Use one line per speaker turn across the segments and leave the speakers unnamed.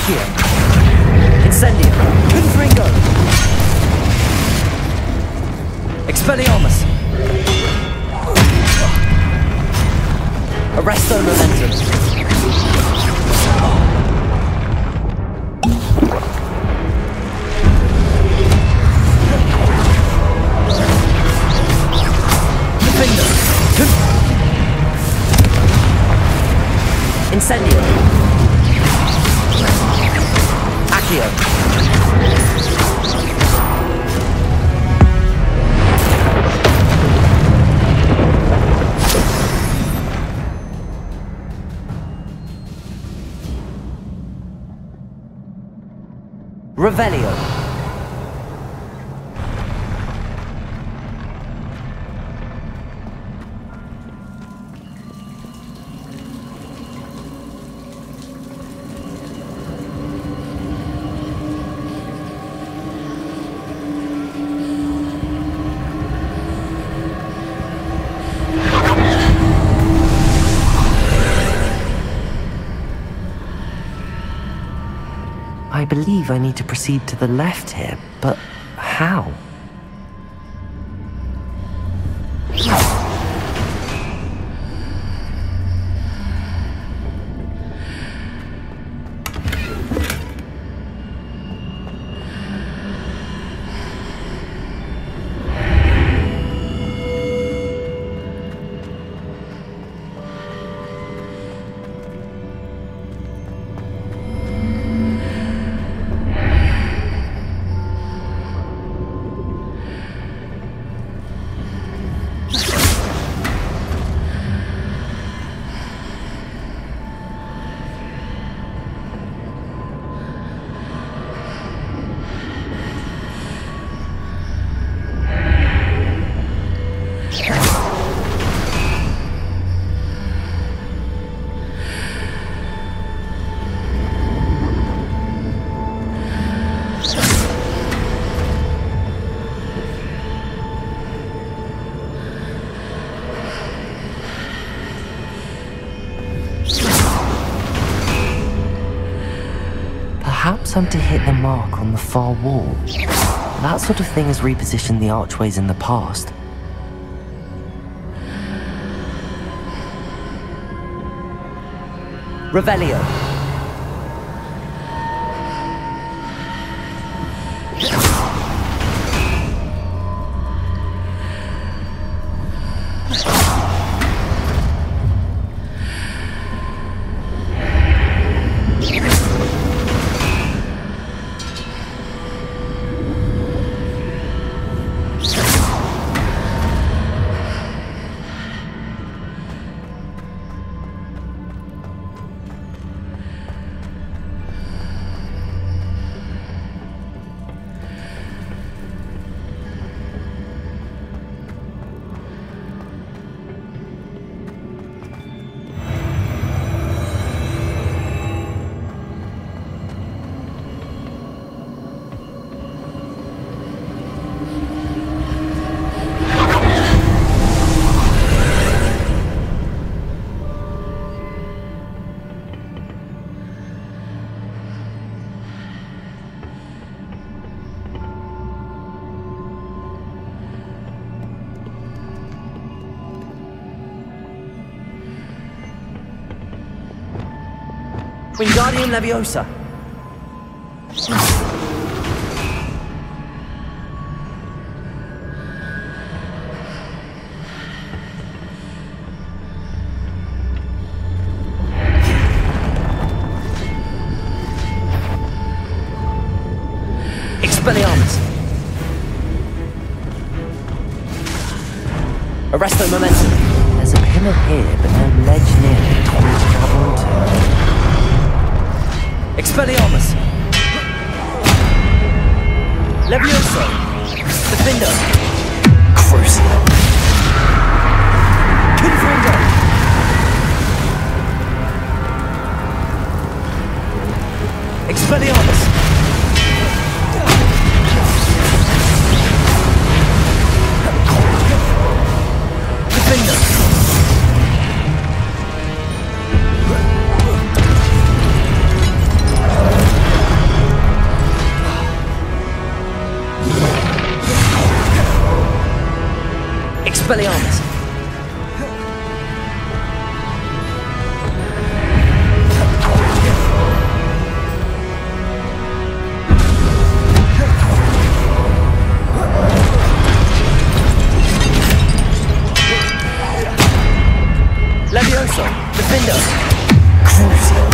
Accio! Incendio! Confringo! Expelliarmus! Arresto Momentum! Diffindo! Con- Incendio! Accio! Revelio.
I I need to proceed to the left here, but how? I'm to hit the mark on the far wall. That sort of thing has repositioned the archways in the past.
Revelio. Wingardium Leviosa. Expelliarmus. Arresto Momentum. Expelliarmus. Crucio!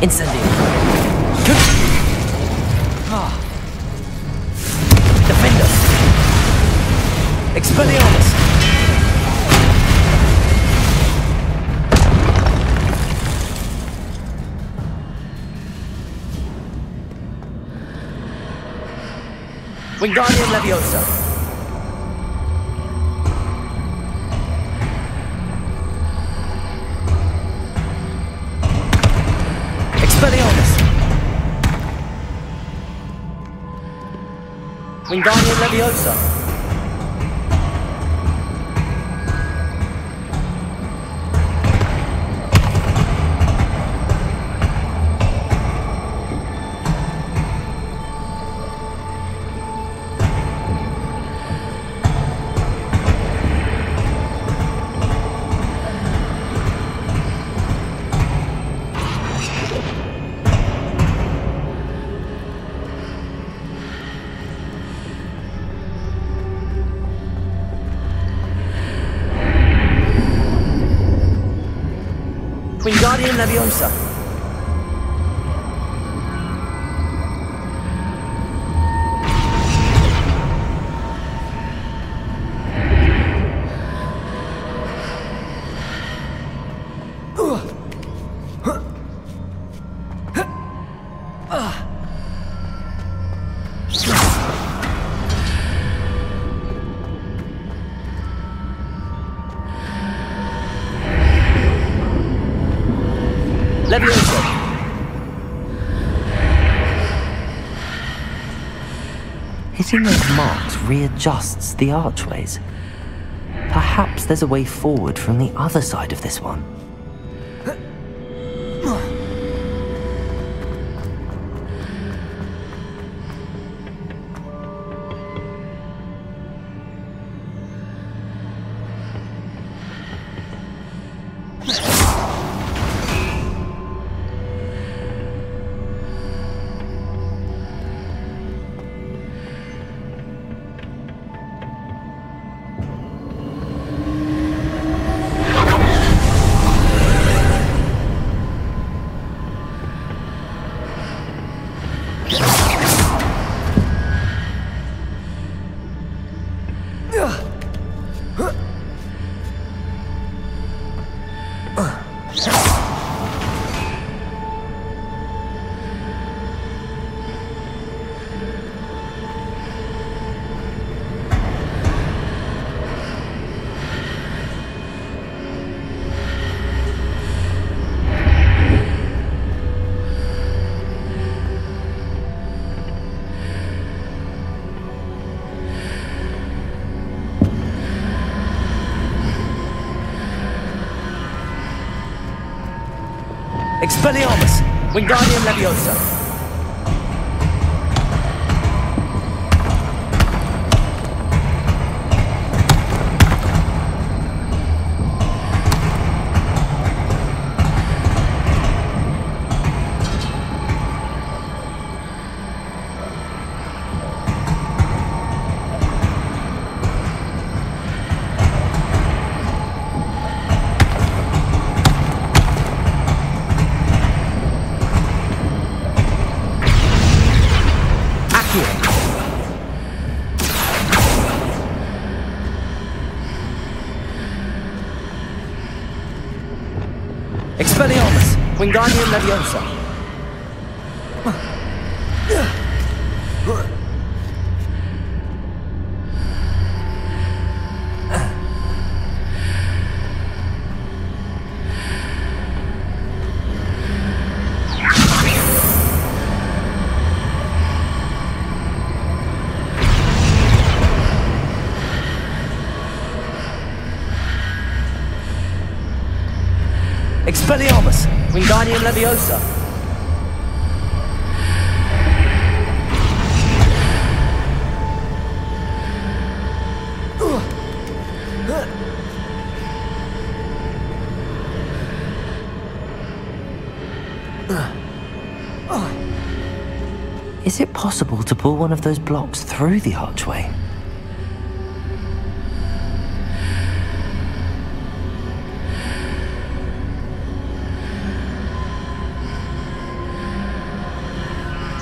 Incendio! Wingardium Leviosa! Expelliarmus! Wingardium Leviosa! Wingardium Leviosa!
Hitting those marks readjusts the archways. Perhaps there's a way forward from the other side of this one.
Expelliarmus! Wingardium Leviosa! Wingardium Leviosa! Expelliarmus! Wingardium Leviosa!
Is it possible to pull one of those blocks through the archway?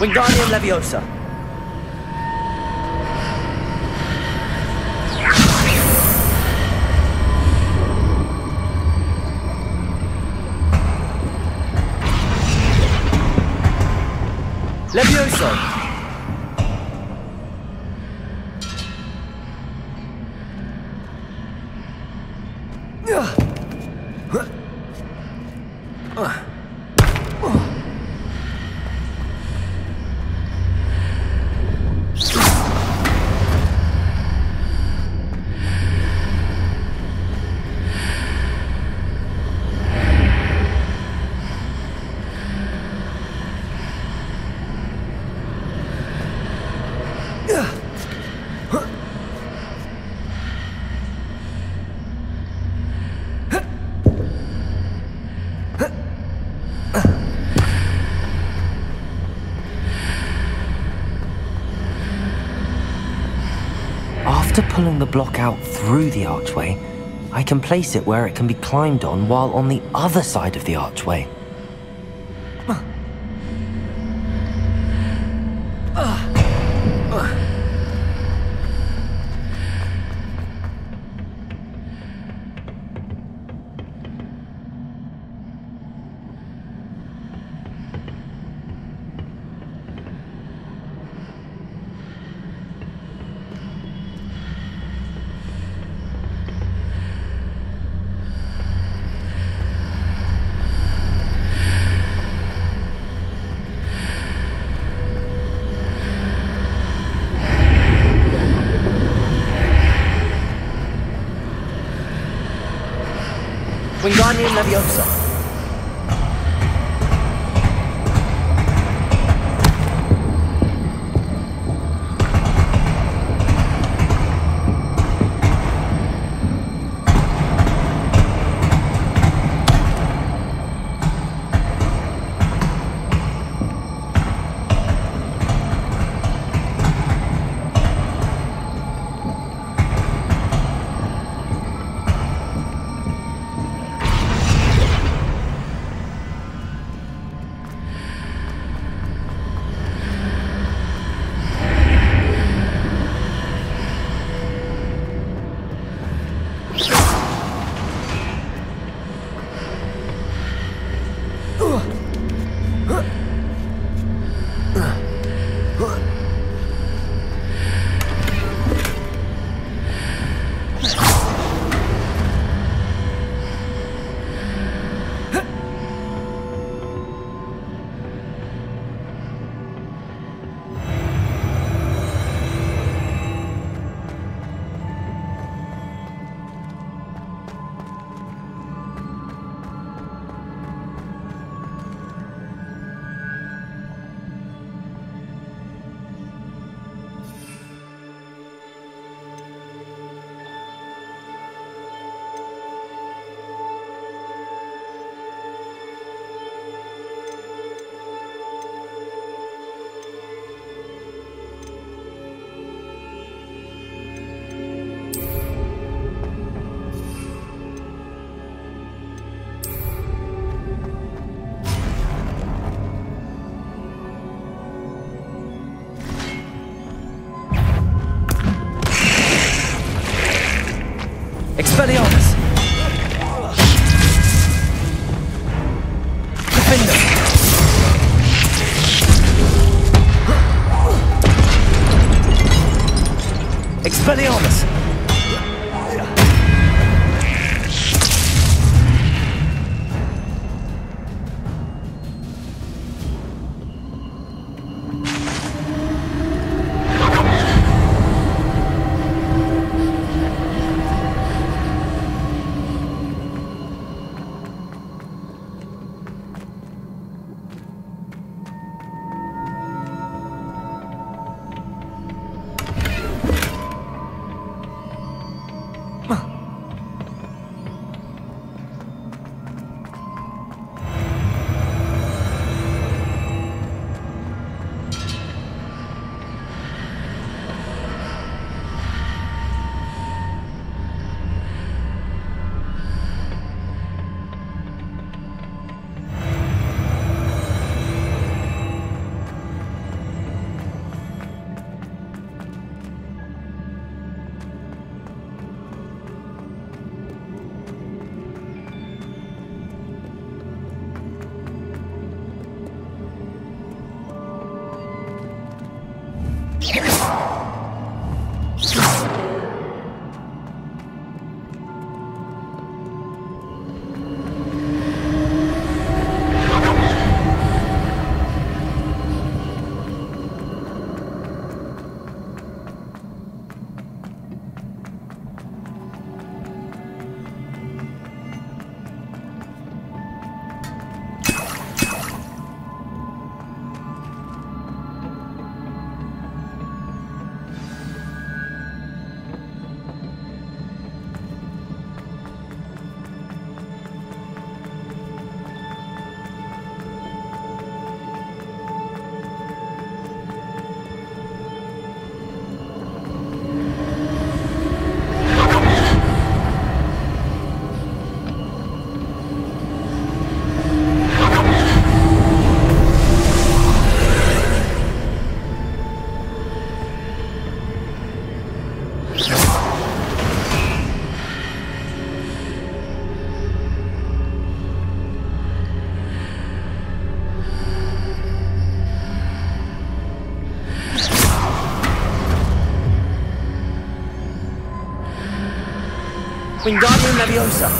Wingardium Leviosa! Levioso!
Pulling the block out through the archway, I can place it where it can be climbed on while on the other side of the archway.
Wingardium Leviosa! Wingardium Leviosa!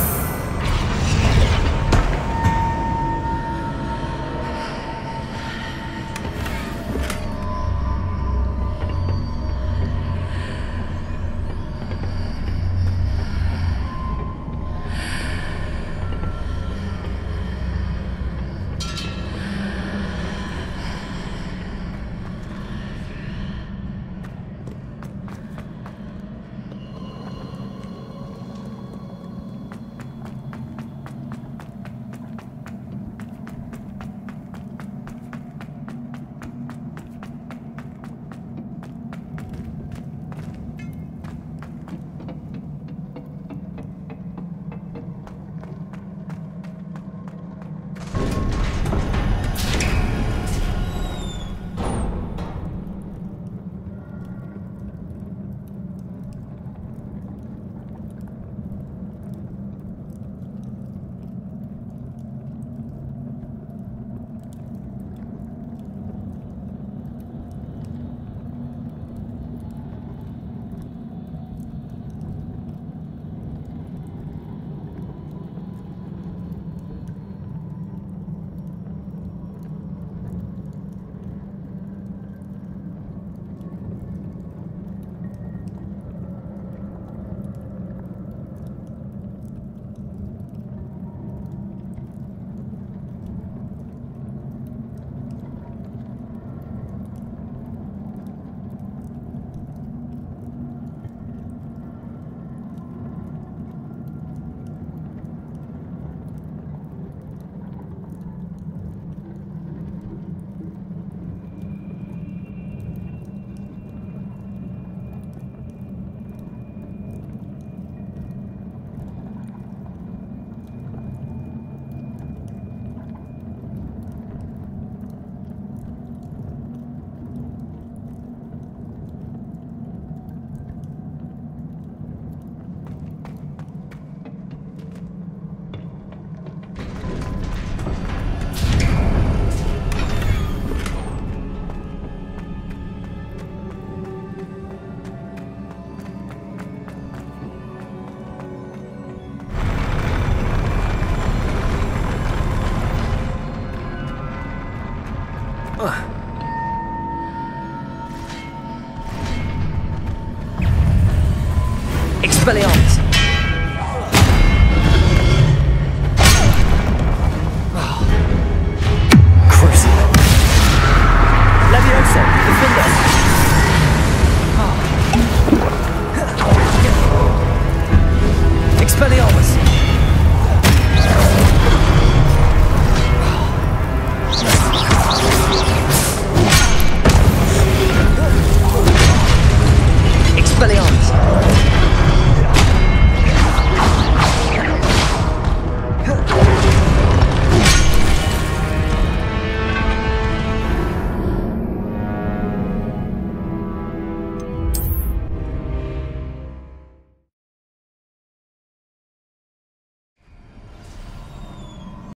Awesome.